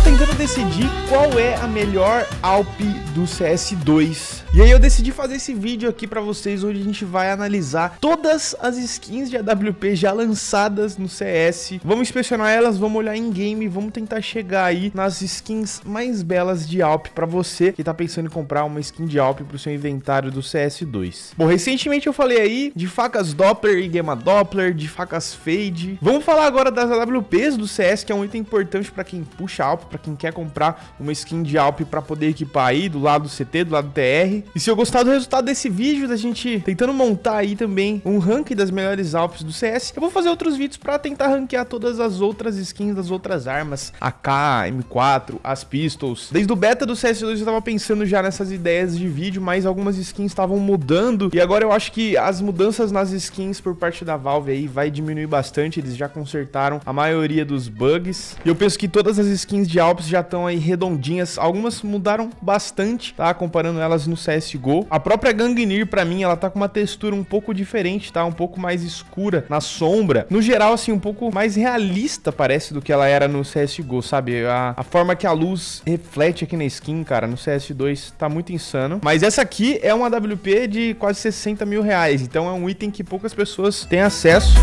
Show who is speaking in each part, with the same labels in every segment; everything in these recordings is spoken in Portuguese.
Speaker 1: tentando decidir qual é a melhor Alp do CS2. E aí eu decidi fazer esse vídeo aqui pra vocês, onde a gente vai analisar todas as skins de AWP já lançadas no CS. Vamos inspecionar elas, vamos olhar em game, vamos tentar chegar aí nas skins mais belas de Alp pra você que tá pensando em comprar uma skin de Alp pro seu inventário do CS2. Bom, recentemente eu falei aí de facas Doppler e Gamma Doppler, de facas Fade. Vamos falar agora das AWPs do CS, que é um item importante pra quem puxa Alp, pra quem quer comprar uma skin de Alp pra poder equipar aí do lado do CT, do lado do TR. E se eu gostar do resultado desse vídeo, da gente tentando montar aí também um ranking das melhores Alps do CS, eu vou fazer outros vídeos pra tentar ranquear todas as outras skins das outras armas, AK, M4, as pistols. Desde o beta do CS2 eu tava pensando já nessas ideias de vídeo, mas algumas skins estavam mudando e agora eu acho que as mudanças nas skins por parte da Valve aí vai diminuir bastante, eles já consertaram a maioria dos bugs. E eu penso que todas as skins de Alps já estão aí redondinhas, algumas mudaram bastante, tá? Comparando elas no CSGO. A própria Gangnir, pra mim, ela tá com uma textura um pouco diferente, tá? Um pouco mais escura na sombra. No geral, assim, um pouco mais realista, parece, do que ela era no CSGO, sabe? A, a forma que a luz reflete aqui na skin, cara, no CS2 tá muito insano. Mas essa aqui é uma WP de quase 60 mil reais, então é um item que poucas pessoas têm acesso.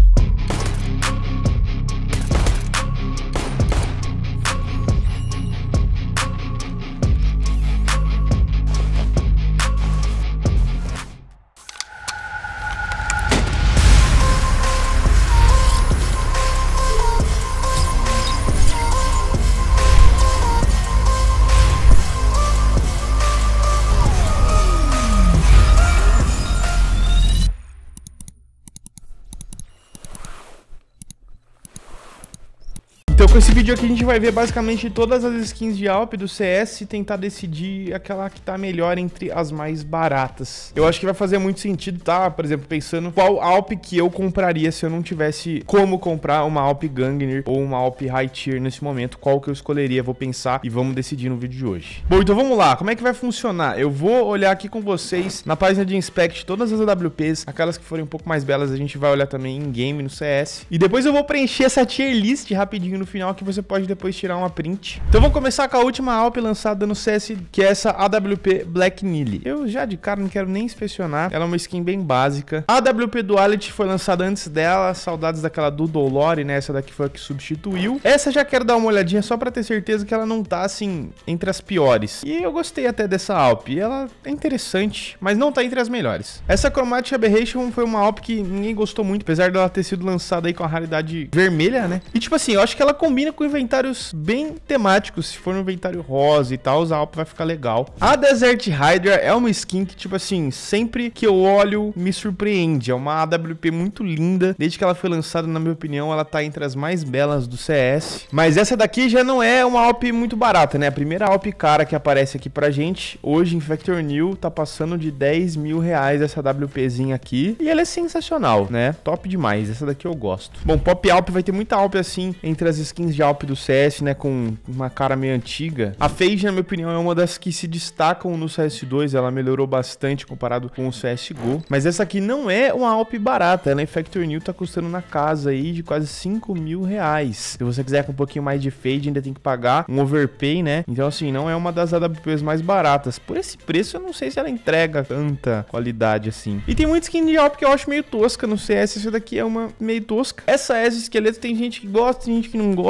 Speaker 1: Com esse vídeo aqui a gente vai ver basicamente todas as skins de Alp do CS e tentar decidir aquela que tá melhor entre as mais baratas. Eu acho que vai fazer muito sentido, tá? Por exemplo, pensando qual Alp que eu compraria se eu não tivesse como comprar uma Alp Gangnir ou uma Alp High Tier nesse momento, qual que eu escolheria, vou pensar e vamos decidir no vídeo de hoje. Bom, então vamos lá, como é que vai funcionar? Eu vou olhar aqui com vocês na página de Inspect todas as AWPs, aquelas que forem um pouco mais belas a gente vai olhar também em game no CS. E depois eu vou preencher essa tier list rapidinho no final que você pode depois tirar uma print. Então vamos começar com a última Alp lançada no CS, que é essa AWP Black Nili. Eu já de cara não quero nem inspecionar, ela é uma skin bem básica. A AWP Duality foi lançada antes dela, saudades daquela do Dolore, né? Essa daqui foi a que substituiu. Essa já quero dar uma olhadinha só pra ter certeza que ela não tá, assim, entre as piores. E eu gostei até dessa Alp, ela é interessante, mas não tá entre as melhores. Essa Chromatic Aberration foi uma Alp que ninguém gostou muito, apesar dela ter sido lançada aí com a raridade vermelha, né? E tipo assim, eu acho que ela combina com inventários bem temáticos. Se for um inventário rosa e tal, a Alp vai ficar legal. A Desert Hydra é uma skin que, tipo assim, sempre que eu olho, me surpreende. É uma AWP muito linda. Desde que ela foi lançada, na minha opinião, ela tá entre as mais belas do CS. Mas essa daqui já não é uma Alp muito barata, né? A primeira Alp cara que aparece aqui pra gente, hoje em Factor New, tá passando de 10 mil reais essa WPzinha aqui. E ela é sensacional, né? Top demais. Essa daqui eu gosto. Bom, Pop Alp vai ter muita Alp assim entre as skins de Alp do CS, né, com uma cara meio antiga. A Phage, na minha opinião, é uma das que se destacam no CS2, ela melhorou bastante comparado com o CSGO. Mas essa aqui não é uma Alp barata, ela em Factor New tá custando na casa aí de quase 5 mil reais. Se você quiser com um pouquinho mais de Fade, ainda tem que pagar um overpay, né? Então, assim, não é uma das AWPs mais baratas. Por esse preço, eu não sei se ela entrega tanta qualidade assim. E tem muita skin de Alp que eu acho meio tosca no CS, essa daqui é uma meio tosca. Essa S esqueleto tem gente que gosta, tem gente que não gosta,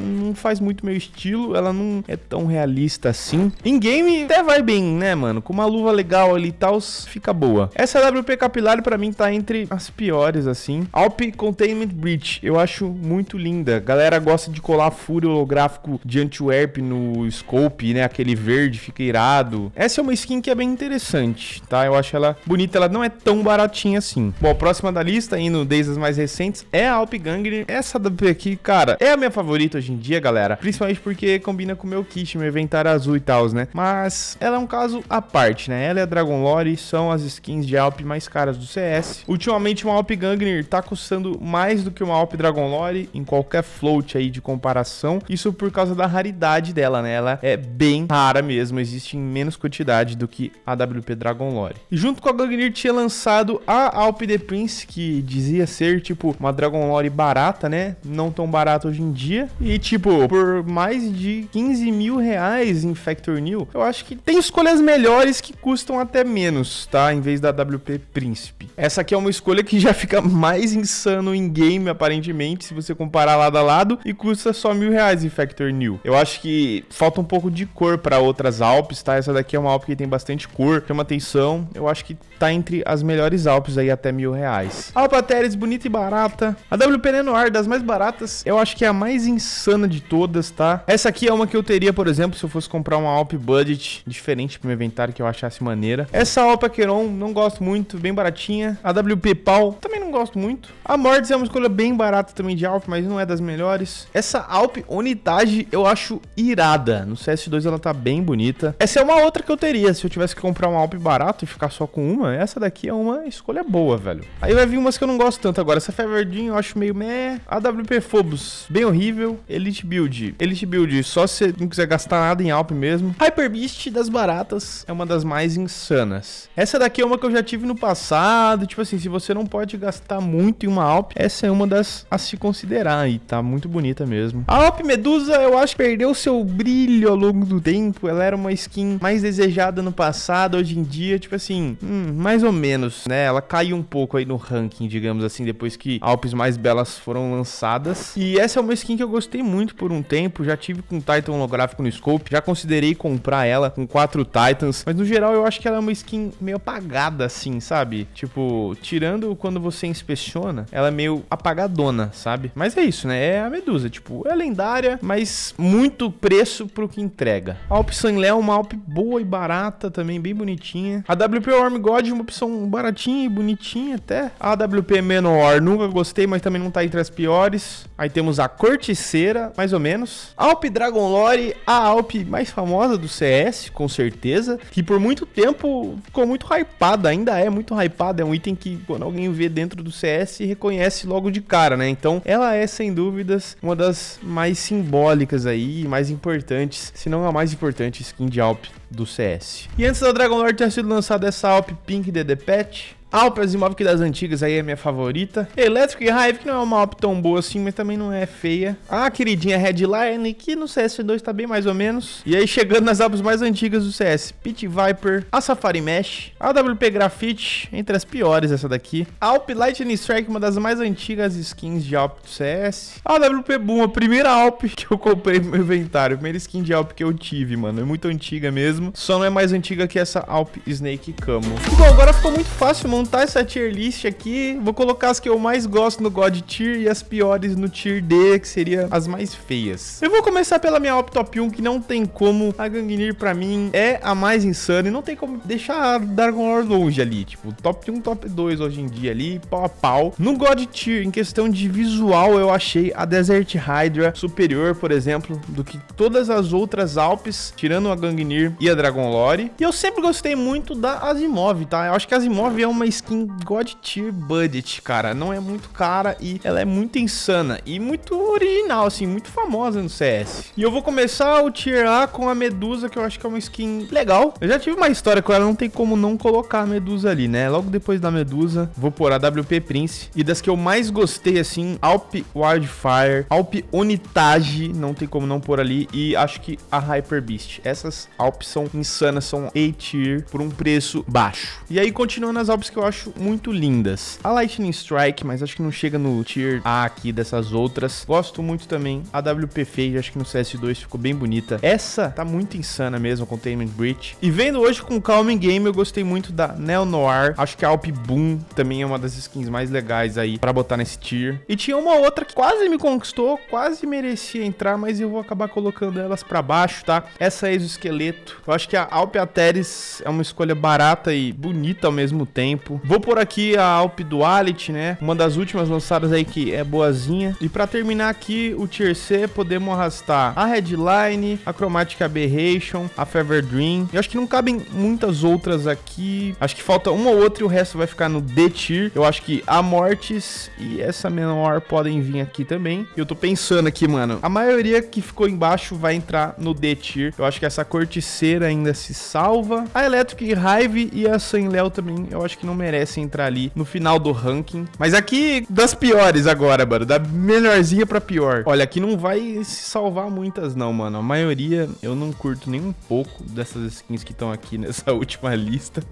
Speaker 1: não faz muito meu estilo, ela não é tão realista assim. Em game até vai bem, né, mano? Com uma luva legal ali e tal, fica boa. Essa WP capilar para mim tá entre as piores assim. Alp Containment Breach, eu acho muito linda. Galera gosta de colar furo holográfico de Antwerp no scope, né? Aquele verde fica irado. Essa é uma skin que é bem interessante, tá? Eu acho ela bonita, ela não é tão baratinha assim. Bom, próxima da lista, indo desde as mais recentes, é a Alp Gangnir. Essa WP aqui, cara, é a minha favorita hoje em dia, galera. Principalmente porque combina com o meu kit, meu inventário azul e tal, né? Mas ela é um caso à parte, né? Ela e a Dragon Lore são as skins de Alp mais caras do CS. Ultimamente, uma Alp Gangnir tá custando mais do que uma Alp Dragon Lore em qualquer float aí de comparação. Isso por causa da raridade dela, né? Ela é bem rara mesmo, existe em menos quantidade do que a WP Dragon Lore. E junto com a Gangnir tinha lançado a Alp The Prince, que dizia ser tipo uma Dragon Lore barata, né? Não tão barata hoje em dia dia. E, tipo, por mais de 15 mil reais em Factor New, eu acho que tem escolhas melhores que custam até menos, tá? Em vez da WP Príncipe. Essa aqui é uma escolha que já fica mais insano em game, aparentemente, se você comparar lado a lado, e custa só mil reais em Factor New. Eu acho que falta um pouco de cor para outras Alpes, tá? Essa daqui é uma Alp que tem bastante cor, chama atenção. Eu acho que tá entre as melhores Alpes aí até mil reais. Alpa Teres, bonita e barata. A WP Nenoir, das mais baratas, eu acho que é a mais insana de todas, tá? Essa aqui é uma que eu teria, por exemplo, se eu fosse comprar uma Alp Budget diferente pro meu inventário que eu achasse maneira. Essa Alpa Queron, não gosto muito, bem baratinha. A WP Pau, também não gosto muito. A Mortis é uma escolha bem barata também de Alp, mas não é das melhores. Essa Alp Unitage eu acho irada. No CS2 ela tá bem bonita. Essa é uma outra que eu teria se eu tivesse que comprar uma Alp barato e ficar só com uma. Essa daqui é uma escolha boa, velho. Aí vai vir umas que eu não gosto tanto agora. Essa Feverdin eu acho meio meh. A WP Phobos, bem horrível. Elite Build. Elite Build, só se não quiser gastar nada em Alp mesmo. Hyper Beast das baratas é uma das mais insanas. Essa daqui é uma que eu já tive no passado. Tipo assim, se você não pode gastar muito em uma Alp, essa é uma das a se considerar e tá muito bonita mesmo. A Alp Medusa, eu acho que perdeu seu brilho ao longo do tempo. Ela era uma skin mais desejada no passado, hoje em dia, tipo assim, hum, mais ou menos, né? Ela caiu um pouco aí no ranking, digamos assim, depois que Alpes mais belas foram lançadas. E essa é uma skin que eu gostei muito por um tempo, já tive com Titan holográfico no scope, já considerei comprar ela com quatro Titans, mas no geral eu acho que ela é uma skin meio apagada assim, sabe? Tipo, tirando quando você inspeciona, ela é meio apagadona, sabe? Mas é isso, né? É a Medusa, tipo, é lendária, mas muito preço pro que entrega. A Alp Sanlé é uma Alp boa e barata também, bem bonitinha. A WP Worm God é uma opção baratinha e bonitinha até. A WP Menor nunca gostei, mas também não tá entre as piores. Aí temos a Corticeira, mais ou menos. Alp Dragon Lore, a Alp mais famosa do CS, com certeza. Que por muito tempo ficou muito hypada, ainda é muito hypada. É um item que quando alguém vê dentro do CS reconhece logo de cara, né? Então ela é sem dúvidas uma das mais simbólicas aí, mais importantes, se não a mais importante skin de Alp do CS. E antes da Dragon Lord ter sido lançada essa Alp Pink DD Patch, Alp Asimov, que das antigas aí é minha favorita. Electric Hive, que não é uma Alp tão boa assim, mas também não é feia. A queridinha Headline, que no CS2 tá bem mais ou menos. E aí chegando nas Alps mais antigas do CS. Pit Viper, a Safari Mesh, a WP Graffiti, entre as piores essa daqui. A Alp Lightning Strike, uma das mais antigas skins de Alp do CS. A WP Boom, a primeira Alp que eu comprei no meu inventário. Primeira skin de Alp que eu tive, mano. É muito antiga mesmo. Só não é mais antiga que essa Alp Snake Camo. Bom, agora ficou muito fácil, mano montar essa tier list aqui. Vou colocar as que eu mais gosto no God Tier e as piores no Tier D, que seria as mais feias. Eu vou começar pela minha Op Top 1, que não tem como. A Gangnir, pra mim, é a mais insana e não tem como deixar a Dragon Lord longe ali. Tipo, top 1, top 2 hoje em dia ali, pau a pau. No God Tier, em questão de visual, eu achei a Desert Hydra superior, por exemplo, do que todas as outras Alpes, tirando a Gangnir e a Dragon Lore. E eu sempre gostei muito da Asimov, tá? Eu acho que a Asimov é uma skin God Tier Budget, cara. Não é muito cara e ela é muito insana e muito original, assim, muito famosa no CS. E eu vou começar o Tier A com a Medusa, que eu acho que é uma skin legal. Eu já tive uma história com ela, não tem como não colocar a Medusa ali, né? Logo depois da Medusa, vou pôr a WP Prince. E das que eu mais gostei, assim, Alp Wildfire, Alp Unitage, não tem como não pôr ali. E acho que a Hyper Beast. Essas Alps são insanas, são A-Tier por um preço baixo. E aí, continuando as Alps que eu acho muito lindas. A Lightning Strike, mas acho que não chega no tier A aqui dessas outras. Gosto muito também. A WP Phase, acho que no CS2 ficou bem bonita. Essa tá muito insana mesmo, Containment Breach. E vendo hoje com Calming Game, eu gostei muito da Neo Noir. Acho que a Alp Boom também é uma das skins mais legais aí para botar nesse tier. E tinha uma outra que quase me conquistou, quase merecia entrar, mas eu vou acabar colocando elas para baixo, tá? Essa é exoesqueleto. Eu acho que a Alp Ateris é uma escolha barata e bonita ao mesmo tempo. Vou por aqui a Alp Duality, né? Uma das últimas lançadas aí que é boazinha. E para terminar aqui o Tier C, podemos arrastar a Headline, a Chromatic Aberration, a Fever Dream. Eu acho que não cabem muitas outras aqui. Acho que falta uma ou outra e o resto vai ficar no D Tier. Eu acho que a Mortis e essa menor podem vir aqui também. Eu tô pensando aqui, mano. A maioria que ficou embaixo vai entrar no D Tier. Eu acho que essa Corticeira ainda se salva. A Electric Hive e a Sanlel também, eu acho que não merece entrar ali no final do ranking. Mas aqui, das piores agora, mano. Da melhorzinha pra pior. Olha, aqui não vai se salvar muitas não, mano. A maioria eu não curto nem um pouco dessas skins que estão aqui nessa última lista.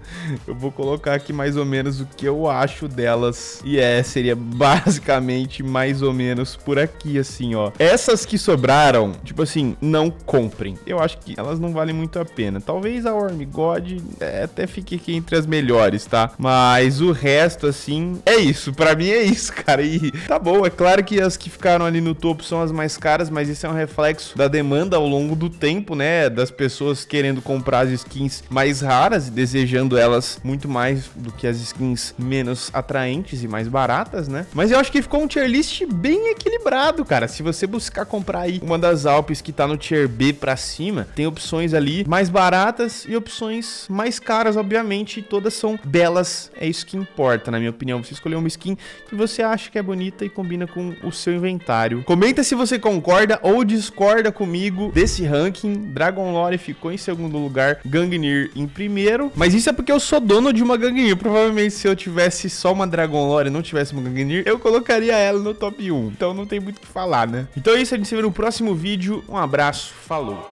Speaker 1: Eu vou colocar aqui mais ou menos o que eu acho delas. E é, seria basicamente mais ou menos por aqui, assim, ó. Essas que sobraram, tipo assim, não comprem. Eu acho que elas não valem muito a pena. Talvez a Worm God é, até fique aqui entre as melhores, tá? Mas o resto, assim, é isso. Para mim é isso, cara. E tá bom, é claro que as que ficaram ali no topo são as mais caras, mas isso é um reflexo da demanda ao longo do tempo, né? Das pessoas querendo comprar as skins mais raras e desejando elas muito mais do que as skins menos atraentes e mais baratas, né? Mas eu acho que ficou um tier list bem equilibrado, cara. Se você buscar comprar aí uma das Alpes que tá no tier B pra cima, tem opções ali mais baratas e opções mais caras, obviamente, e todas são belas. É isso que importa, na minha opinião. Você escolher uma skin que você acha que é bonita e combina com o seu inventário. Comenta se você concorda ou discorda comigo desse ranking. Dragon Lore ficou em segundo lugar, Gangnir em primeiro. Mas isso é porque eu sou dono de uma Gangnir. Provavelmente se eu tivesse só uma Dragon Lore e não tivesse uma Gangnir, eu colocaria ela no top 1. Então não tem muito o que falar, né? Então é isso, a gente se vê no próximo vídeo. Um abraço, falou!